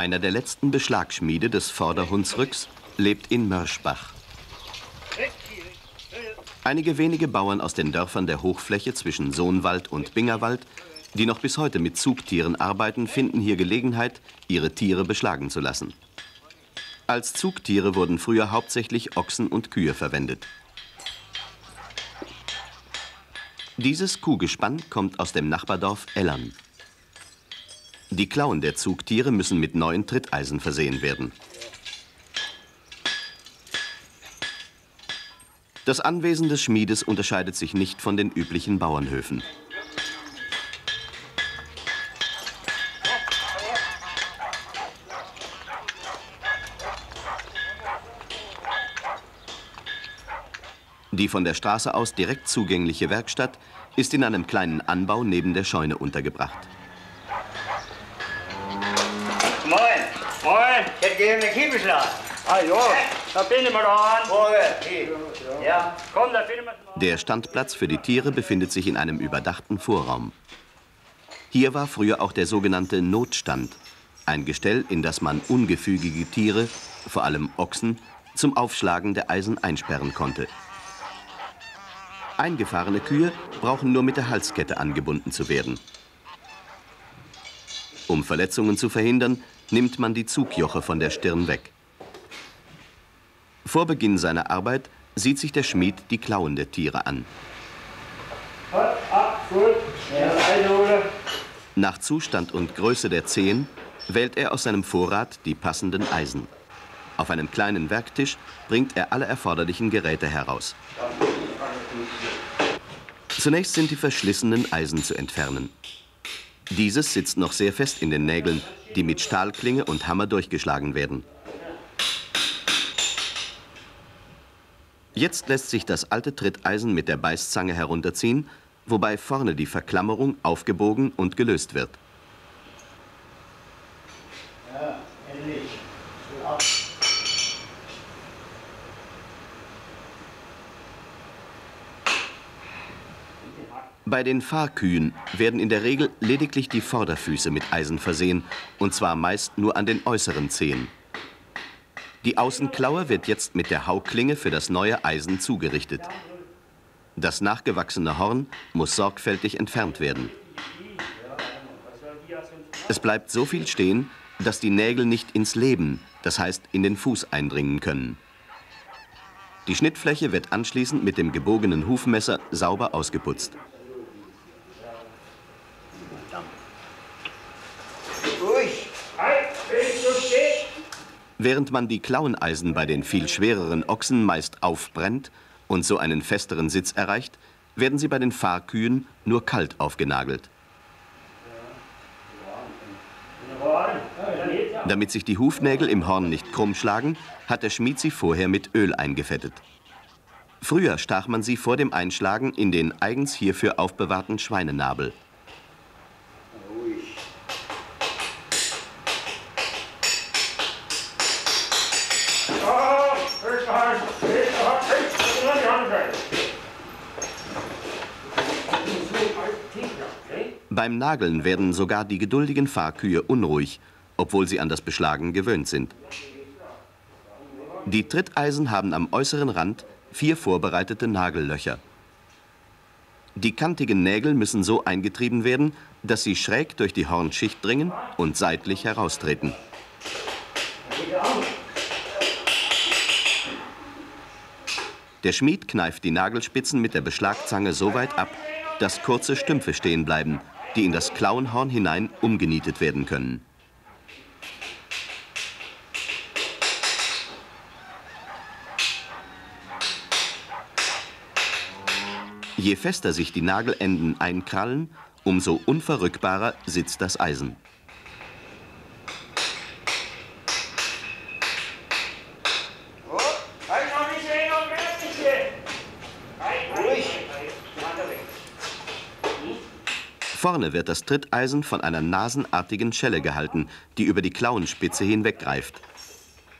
Einer der letzten Beschlagschmiede des Vorderhunsrücks lebt in Mörschbach. Einige wenige Bauern aus den Dörfern der Hochfläche zwischen Sohnwald und Bingerwald, die noch bis heute mit Zugtieren arbeiten, finden hier Gelegenheit, ihre Tiere beschlagen zu lassen. Als Zugtiere wurden früher hauptsächlich Ochsen und Kühe verwendet. Dieses Kuhgespann kommt aus dem Nachbardorf Ellern. Die Klauen der Zugtiere müssen mit neuen Tritteisen versehen werden. Das Anwesen des Schmiedes unterscheidet sich nicht von den üblichen Bauernhöfen. Die von der Straße aus direkt zugängliche Werkstatt ist in einem kleinen Anbau neben der Scheune untergebracht. Moin. Ich hätte gerne einen Kiebeschlag. Ah ja, da bin ich mal an. Ja, komm, da finden wir Der Standplatz für die Tiere befindet sich in einem überdachten Vorraum. Hier war früher auch der sogenannte Notstand, ein Gestell, in das man ungefügige Tiere, vor allem Ochsen, zum Aufschlagen der Eisen einsperren konnte. Eingefahrene Kühe brauchen nur mit der Halskette angebunden zu werden. Um Verletzungen zu verhindern, nimmt man die Zugjoche von der Stirn weg. Vor Beginn seiner Arbeit sieht sich der Schmied die Klauen der Tiere an. Nach Zustand und Größe der Zehen wählt er aus seinem Vorrat die passenden Eisen. Auf einem kleinen Werktisch bringt er alle erforderlichen Geräte heraus. Zunächst sind die verschlissenen Eisen zu entfernen. Dieses sitzt noch sehr fest in den Nägeln, die mit Stahlklinge und Hammer durchgeschlagen werden. Jetzt lässt sich das alte Tritteisen mit der Beißzange herunterziehen, wobei vorne die Verklammerung aufgebogen und gelöst wird. Bei den Fahrkühen werden in der Regel lediglich die Vorderfüße mit Eisen versehen, und zwar meist nur an den äußeren Zehen. Die Außenklaue wird jetzt mit der Hauklinge für das neue Eisen zugerichtet. Das nachgewachsene Horn muss sorgfältig entfernt werden. Es bleibt so viel stehen, dass die Nägel nicht ins Leben, das heißt in den Fuß eindringen können. Die Schnittfläche wird anschließend mit dem gebogenen Hufmesser sauber ausgeputzt. Während man die Klaueneisen bei den viel schwereren Ochsen meist aufbrennt und so einen festeren Sitz erreicht, werden sie bei den Fahrkühen nur kalt aufgenagelt. Damit sich die Hufnägel im Horn nicht krumm schlagen, hat der Schmied sie vorher mit Öl eingefettet. Früher stach man sie vor dem Einschlagen in den eigens hierfür aufbewahrten Schweinenabel. Beim Nageln werden sogar die geduldigen Fahrkühe unruhig, obwohl sie an das Beschlagen gewöhnt sind. Die Tritteisen haben am äußeren Rand vier vorbereitete Nagellöcher. Die kantigen Nägel müssen so eingetrieben werden, dass sie schräg durch die Hornschicht dringen und seitlich heraustreten. Der Schmied kneift die Nagelspitzen mit der Beschlagzange so weit ab, dass kurze Stümpfe stehen bleiben, die in das Klauenhorn hinein umgenietet werden können. Je fester sich die Nagelenden einkrallen, umso unverrückbarer sitzt das Eisen. Vorne wird das Tritteisen von einer nasenartigen Schelle gehalten, die über die Klauenspitze hinweggreift.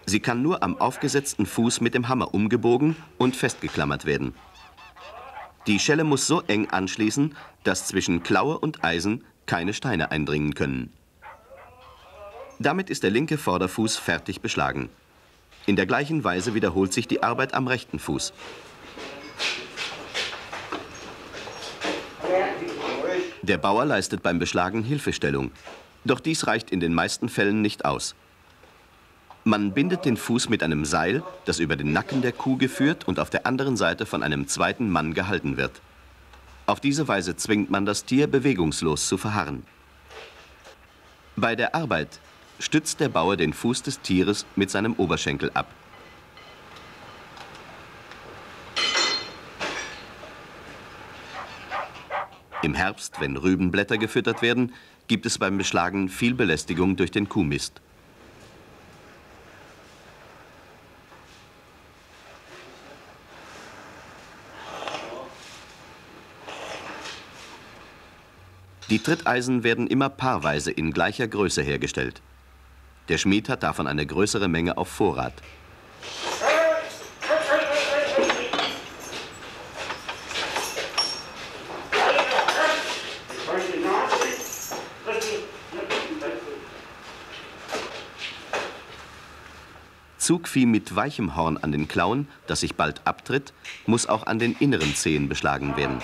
Sie kann nur am aufgesetzten Fuß mit dem Hammer umgebogen und festgeklammert werden. Die Schelle muss so eng anschließen, dass zwischen Klaue und Eisen keine Steine eindringen können. Damit ist der linke Vorderfuß fertig beschlagen. In der gleichen Weise wiederholt sich die Arbeit am rechten Fuß. Der Bauer leistet beim Beschlagen Hilfestellung. Doch dies reicht in den meisten Fällen nicht aus. Man bindet den Fuß mit einem Seil, das über den Nacken der Kuh geführt und auf der anderen Seite von einem zweiten Mann gehalten wird. Auf diese Weise zwingt man das Tier bewegungslos zu verharren. Bei der Arbeit stützt der Bauer den Fuß des Tieres mit seinem Oberschenkel ab. Im Herbst, wenn Rübenblätter gefüttert werden, gibt es beim Beschlagen viel Belästigung durch den Kuhmist. Die Tritteisen werden immer paarweise in gleicher Größe hergestellt. Der Schmied hat davon eine größere Menge auf Vorrat. Zugvieh mit weichem Horn an den Klauen, das sich bald abtritt, muss auch an den inneren Zehen beschlagen werden.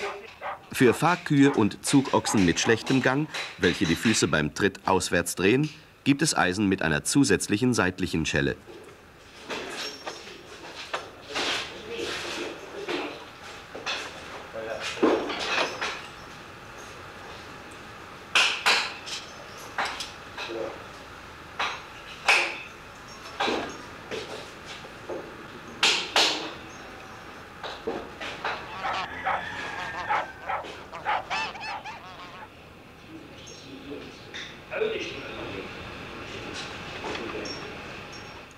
Für Fahrkühe und Zugochsen mit schlechtem Gang, welche die Füße beim Tritt auswärts drehen, gibt es Eisen mit einer zusätzlichen seitlichen Schelle.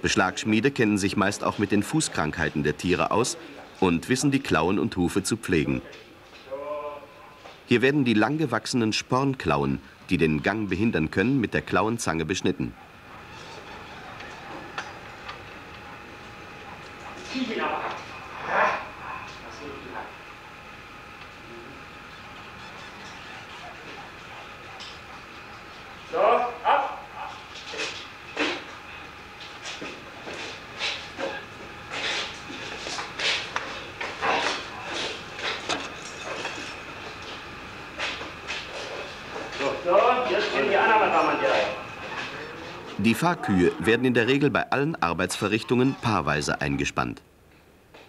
Beschlagschmiede kennen sich meist auch mit den Fußkrankheiten der Tiere aus und wissen die Klauen und Hufe zu pflegen. Hier werden die langgewachsenen Spornklauen, die den Gang behindern können, mit der Klauenzange beschnitten. Fahrkühe werden in der Regel bei allen Arbeitsverrichtungen paarweise eingespannt.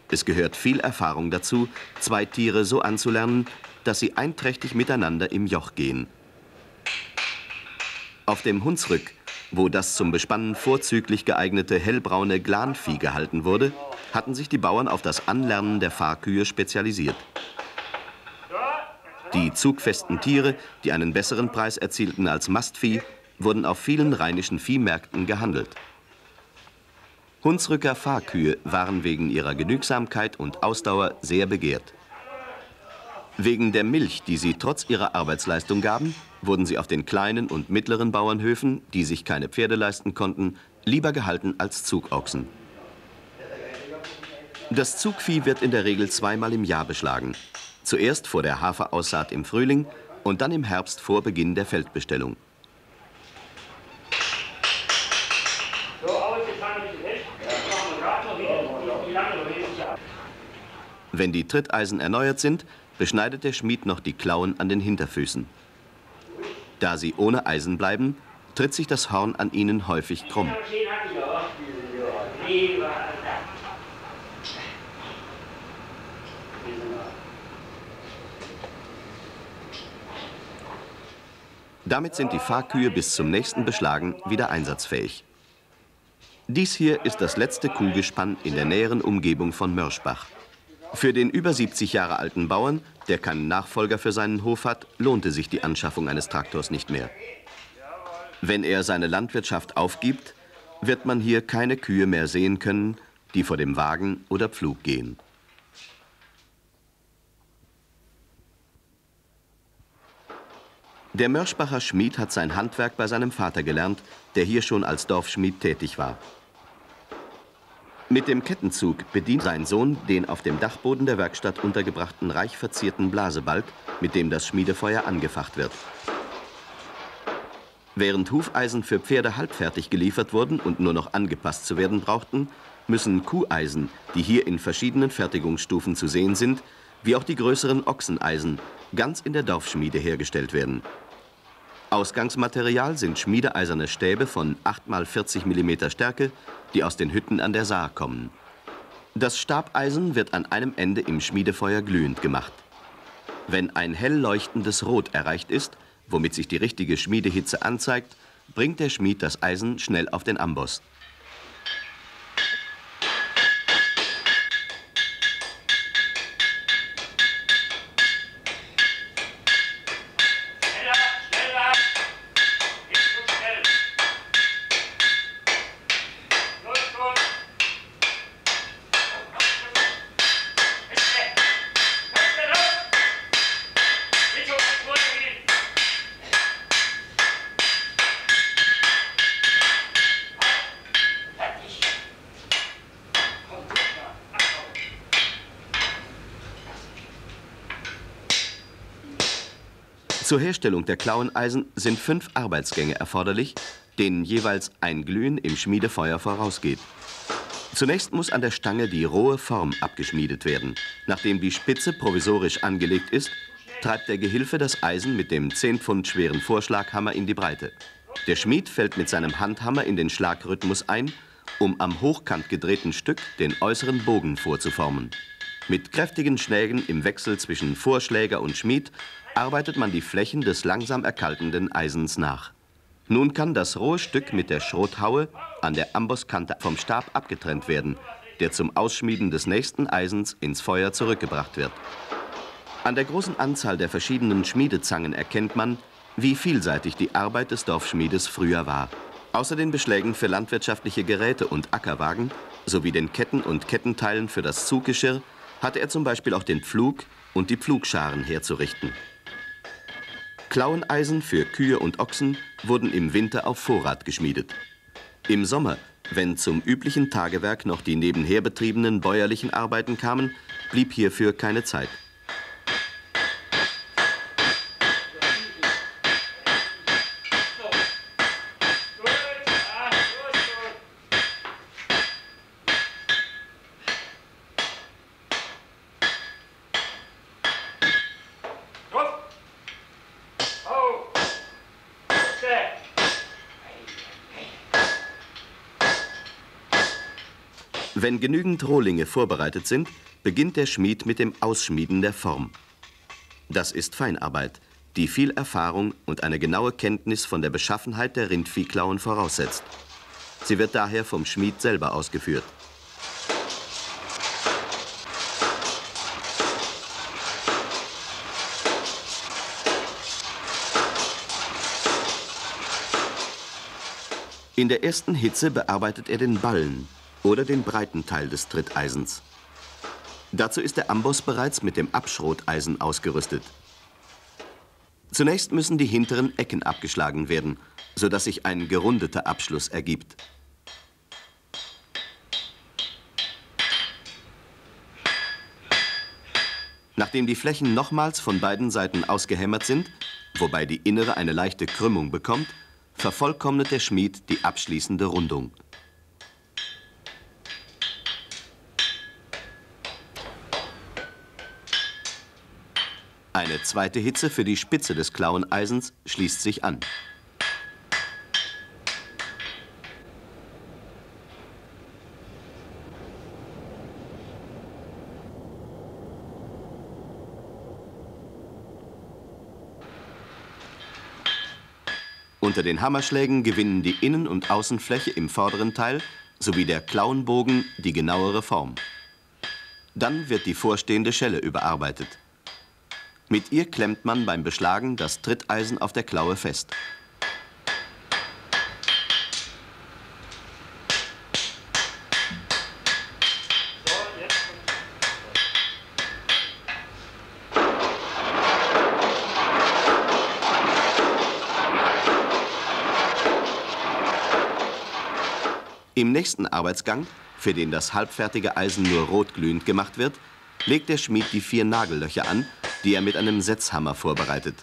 Es gehört viel Erfahrung dazu, zwei Tiere so anzulernen, dass sie einträchtig miteinander im Joch gehen. Auf dem Hunsrück, wo das zum Bespannen vorzüglich geeignete hellbraune Glanvieh gehalten wurde, hatten sich die Bauern auf das Anlernen der Fahrkühe spezialisiert. Die zugfesten Tiere, die einen besseren Preis erzielten als Mastvieh, wurden auf vielen rheinischen Viehmärkten gehandelt. Hunsrücker Fahrkühe waren wegen ihrer Genügsamkeit und Ausdauer sehr begehrt. Wegen der Milch, die sie trotz ihrer Arbeitsleistung gaben, wurden sie auf den kleinen und mittleren Bauernhöfen, die sich keine Pferde leisten konnten, lieber gehalten als Zugochsen. Das Zugvieh wird in der Regel zweimal im Jahr beschlagen. Zuerst vor der Haferaussaat im Frühling und dann im Herbst vor Beginn der Feldbestellung. Wenn die Tritteisen erneuert sind, beschneidet der Schmied noch die Klauen an den Hinterfüßen. Da sie ohne Eisen bleiben, tritt sich das Horn an ihnen häufig krumm. Damit sind die Fahrkühe bis zum nächsten Beschlagen wieder einsatzfähig. Dies hier ist das letzte Kuhgespann in der näheren Umgebung von Mörschbach. Für den über 70 Jahre alten Bauern, der keinen Nachfolger für seinen Hof hat, lohnte sich die Anschaffung eines Traktors nicht mehr. Wenn er seine Landwirtschaft aufgibt, wird man hier keine Kühe mehr sehen können, die vor dem Wagen oder Pflug gehen. Der Mörschbacher Schmied hat sein Handwerk bei seinem Vater gelernt, der hier schon als Dorfschmied tätig war. Mit dem Kettenzug bedient sein Sohn den auf dem Dachboden der Werkstatt untergebrachten reich verzierten Blasebalg, mit dem das Schmiedefeuer angefacht wird. Während Hufeisen für Pferde halbfertig geliefert wurden und nur noch angepasst zu werden brauchten, müssen Kuheisen, die hier in verschiedenen Fertigungsstufen zu sehen sind, wie auch die größeren Ochseneisen, ganz in der Dorfschmiede hergestellt werden. Ausgangsmaterial sind schmiedeeiserne Stäbe von 8 x 40 mm Stärke, die aus den Hütten an der Saar kommen. Das Stabeisen wird an einem Ende im Schmiedefeuer glühend gemacht. Wenn ein hell leuchtendes Rot erreicht ist, womit sich die richtige Schmiedehitze anzeigt, bringt der Schmied das Eisen schnell auf den Amboss. Zur Herstellung der Klaueneisen sind fünf Arbeitsgänge erforderlich, denen jeweils ein Glühen im Schmiedefeuer vorausgeht. Zunächst muss an der Stange die rohe Form abgeschmiedet werden. Nachdem die Spitze provisorisch angelegt ist, treibt der Gehilfe das Eisen mit dem 10 Pfund schweren Vorschlaghammer in die Breite. Der Schmied fällt mit seinem Handhammer in den Schlagrhythmus ein, um am hochkant gedrehten Stück den äußeren Bogen vorzuformen. Mit kräftigen Schlägen im Wechsel zwischen Vorschläger und Schmied arbeitet man die Flächen des langsam erkaltenden Eisens nach. Nun kann das rohe Stück mit der Schrothaue an der Ambosskante vom Stab abgetrennt werden, der zum Ausschmieden des nächsten Eisens ins Feuer zurückgebracht wird. An der großen Anzahl der verschiedenen Schmiedezangen erkennt man, wie vielseitig die Arbeit des Dorfschmiedes früher war. Außer den Beschlägen für landwirtschaftliche Geräte und Ackerwagen sowie den Ketten und Kettenteilen für das Zuggeschirr hatte er zum Beispiel auch den Pflug und die Pflugscharen herzurichten. Klaueneisen für Kühe und Ochsen wurden im Winter auf Vorrat geschmiedet. Im Sommer, wenn zum üblichen Tagewerk noch die nebenher betriebenen bäuerlichen Arbeiten kamen, blieb hierfür keine Zeit. Wenn genügend Rohlinge vorbereitet sind, beginnt der Schmied mit dem Ausschmieden der Form. Das ist Feinarbeit, die viel Erfahrung und eine genaue Kenntnis von der Beschaffenheit der Rindviehklauen voraussetzt. Sie wird daher vom Schmied selber ausgeführt. In der ersten Hitze bearbeitet er den Ballen, oder den breiten Teil des Tritteisens. Dazu ist der Amboss bereits mit dem Abschroteisen ausgerüstet. Zunächst müssen die hinteren Ecken abgeschlagen werden, sodass sich ein gerundeter Abschluss ergibt. Nachdem die Flächen nochmals von beiden Seiten ausgehämmert sind, wobei die innere eine leichte Krümmung bekommt, vervollkommnet der Schmied die abschließende Rundung. Eine zweite Hitze für die Spitze des Klaueneisens schließt sich an. Unter den Hammerschlägen gewinnen die Innen- und Außenfläche im vorderen Teil sowie der Klauenbogen die genauere Form. Dann wird die vorstehende Schelle überarbeitet. Mit ihr klemmt man beim Beschlagen das Tritteisen auf der Klaue fest. Im nächsten Arbeitsgang, für den das halbfertige Eisen nur rotglühend gemacht wird, legt der Schmied die vier Nagellöcher an die er mit einem Setzhammer vorbereitet.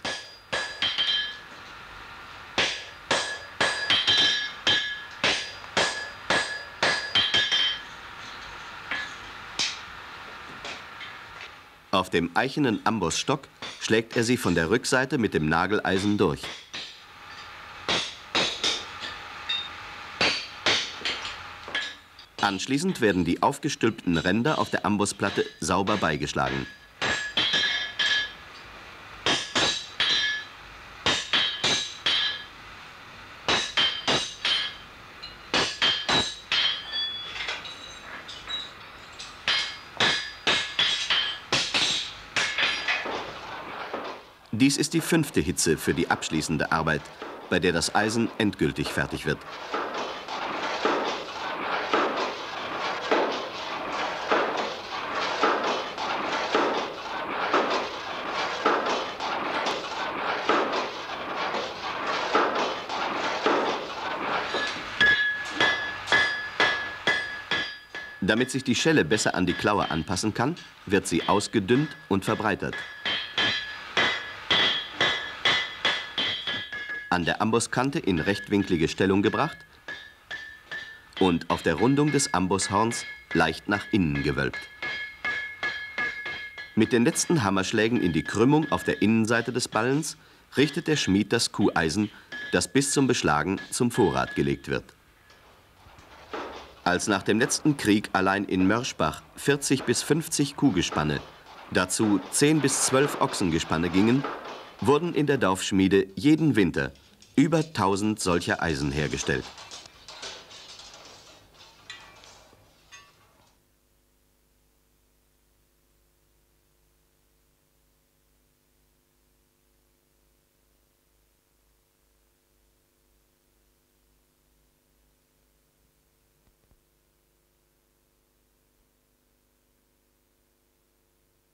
Auf dem eichenen Ambossstock schlägt er sie von der Rückseite mit dem Nageleisen durch. Anschließend werden die aufgestülpten Ränder auf der Ambossplatte sauber beigeschlagen. Dies ist die fünfte Hitze für die abschließende Arbeit, bei der das Eisen endgültig fertig wird. Damit sich die Schelle besser an die Klaue anpassen kann, wird sie ausgedünnt und verbreitert. An der Ambosskante in rechtwinklige Stellung gebracht und auf der Rundung des Ambosshorns leicht nach innen gewölbt. Mit den letzten Hammerschlägen in die Krümmung auf der Innenseite des Ballens richtet der Schmied das Kuheisen, das bis zum Beschlagen zum Vorrat gelegt wird. Als nach dem letzten Krieg allein in Mörschbach 40 bis 50 Kuhgespanne, dazu 10 bis 12 Ochsengespanne gingen, wurden in der Dorfschmiede jeden Winter über 1000 solcher Eisen hergestellt.